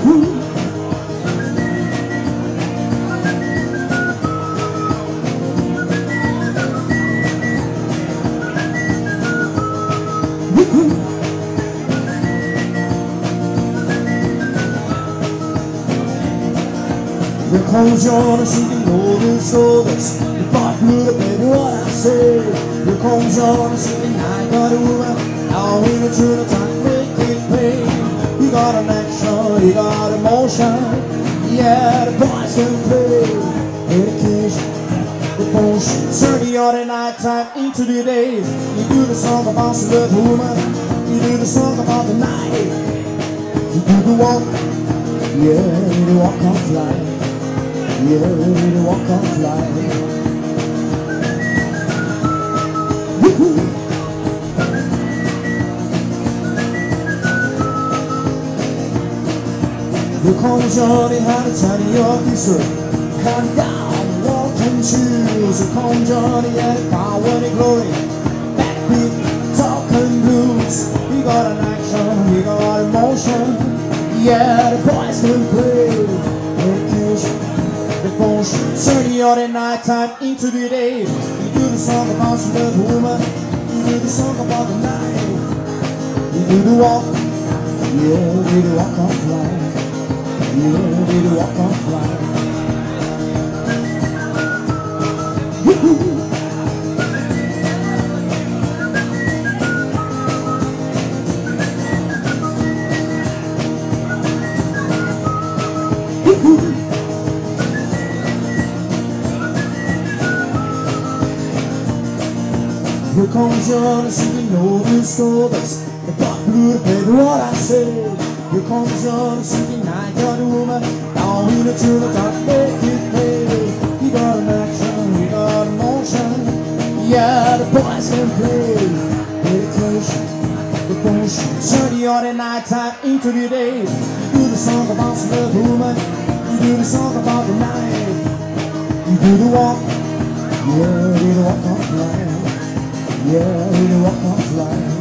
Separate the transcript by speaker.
Speaker 1: Here comes John, singing golden shoulders. The black blue, the baby, what I say. Here comes John, singing I got woman. Now we to the time, make it pay. You got an action, you got emotion. Yeah, the can play. the devotion. Turn the night time into the day. You do the song about the love woman. You do the song about the night. You do the walk. Yeah, the walk on fly. Yeah, the walk on fly. Here comes Johnny, had a tiny orchestra. Come down, walking shoes. Here comes Johnny, had a power and glory. Backbeat, talking blues. He got an action, he got emotion. Yeah, the boys can play. Vacation, devotion. Turn the other night time into the day. You do the song about some love woman. You do the song about the night. You do the walk. Yeah, you do the walk on fly. You need to walk on fly. Woo-hoo. Woo-hoo. Here comes John singing over shoulders. The dark blue, baby, what I say. Here comes John singing, I got a woman. Down in the to the top, make it pay. He got an action, you got emotion. Yeah, the boys can play. Dedication, devotion. Turn the other night time into the day. You do the song about some love woman. You do the song about the night. You do the walk. Yeah, you do the walk on fly. Yeah, you do the walk on fly.